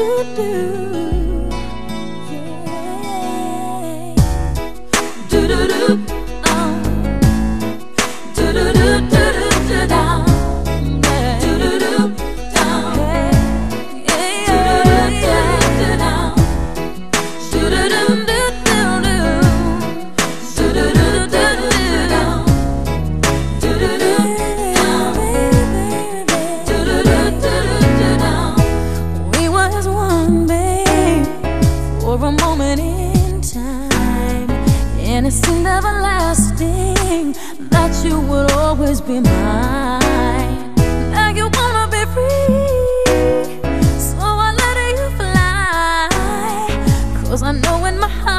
do do. everlasting that you would always be mine. Now you wanna be free, so I let you fly. Cause I know in my heart.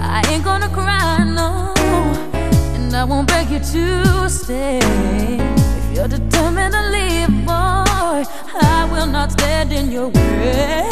I ain't gonna cry, no. And I won't beg you to stay. If you're determined to leave, boy I will not stand in your way.